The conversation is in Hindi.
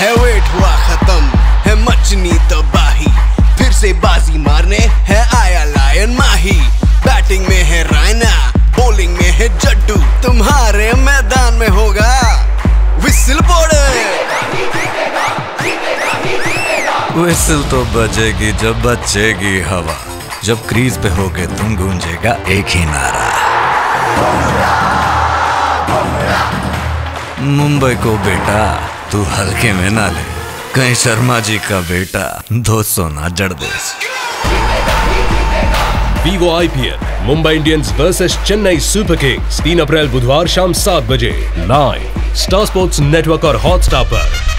है वेट हुआ खत्म, है मचनी तबाही। फिर से बाजी मारने है आया लायन माही। बैटिंग में है रायना बॉलिंग में है जड्डू। तुम्हारे मैदान में होगा विसिल बॉर्डर विसल तो बजेगी जब बचेगी हवा। जब क्रीज पे होके तुम गूंजेगा एक ही नारा। मुंबई को बेटा, तू हल्के में ना ले। कहीं शर्मा जी का बेटा, दो सोना जड़ दे। Vivo IPL Mumbai Indians versus Chennai Super Kings तीन अप्रैल बुधवार शाम सात बजे। लाइव स्टार स्पोर्ट्स नेटवर्क और हॉटस्टार पर।